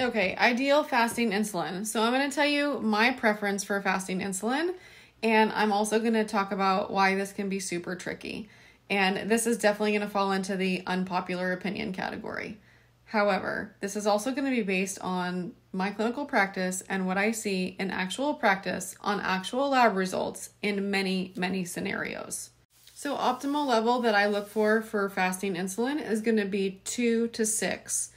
Okay, ideal fasting insulin. So I'm going to tell you my preference for fasting insulin, and I'm also going to talk about why this can be super tricky. And this is definitely going to fall into the unpopular opinion category. However, this is also going to be based on my clinical practice and what I see in actual practice on actual lab results in many, many scenarios. So, optimal level that I look for for fasting insulin is going to be two to six.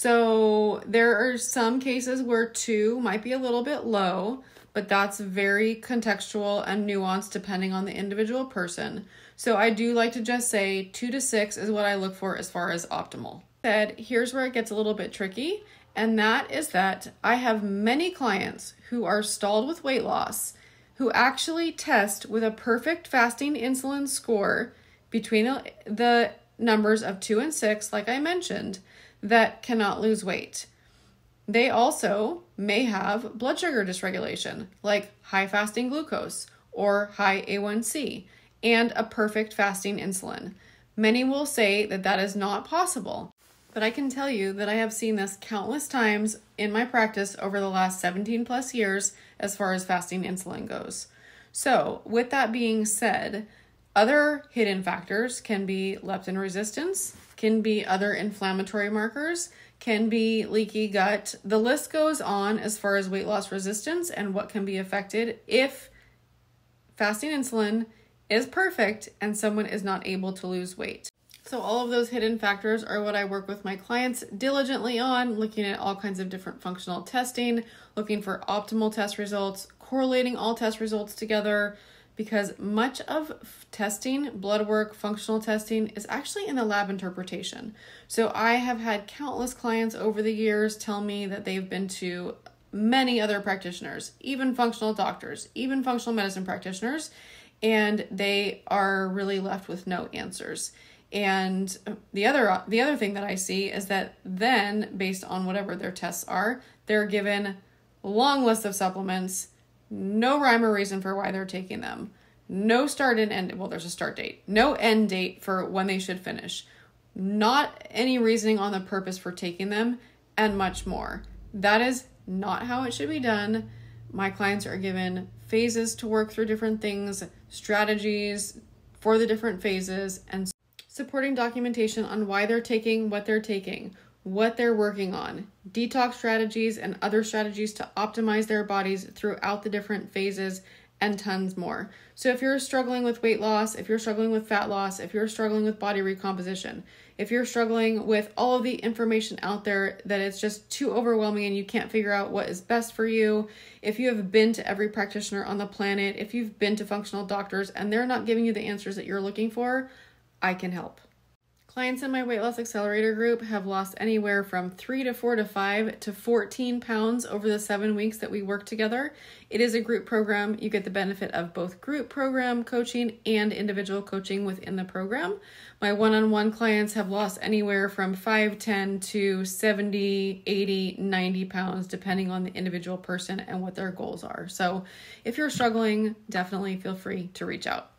So, there are some cases where two might be a little bit low, but that's very contextual and nuanced depending on the individual person. So, I do like to just say two to six is what I look for as far as optimal said, here's where it gets a little bit tricky, and that is that I have many clients who are stalled with weight loss who actually test with a perfect fasting insulin score between the numbers of 2 and 6 like I mentioned that cannot lose weight. They also may have blood sugar dysregulation like high fasting glucose or high A1C and a perfect fasting insulin. Many will say that that is not possible. But I can tell you that I have seen this countless times in my practice over the last 17 plus years as far as fasting insulin goes. So, with that being said, other hidden factors can be leptin resistance, can be other inflammatory markers, can be leaky gut. The list goes on as far as weight loss resistance and what can be affected if fasting insulin is perfect and someone is not able to lose weight. So, all of those hidden factors are what I work with my clients diligently on, looking at all kinds of different functional testing, looking for optimal test results, correlating all test results together, because much of testing, blood work, functional testing is actually in the lab interpretation. So, I have had countless clients over the years tell me that they've been to many other practitioners, even functional doctors, even functional medicine practitioners, and they are really left with no answers. And uh, the other uh, the other thing that I see is that then based on whatever their tests are, they're given a long list of supplements, no rhyme or reason for why they're taking them. No start and end well there's a start date. No end date for when they should finish. Not any reasoning on the purpose for taking them and much more. That is not how it should be done. My clients are given phases to work through different things, strategies for the different phases and supporting documentation on why they're taking what they're taking, what they're working on, detox strategies, and other strategies to optimize their bodies throughout the different phases, and tons more. So, if you're struggling with weight loss, if you're struggling with fat loss, if you're struggling with body recomposition, if you're struggling with all of the information out there that it's just too overwhelming and you can't figure out what is best for you, if you have been to every practitioner on the planet, if you've been to functional doctors and they're not giving you the answers that you're looking for, I can help. Clients in my weight loss accelerator group have lost anywhere from three to four to five to 14 pounds over the seven weeks that we work together. It is a group program. You get the benefit of both group program coaching and individual coaching within the program. My one on one clients have lost anywhere from 5, 10 to 70, 80, 90 pounds, depending on the individual person and what their goals are. So if you're struggling, definitely feel free to reach out.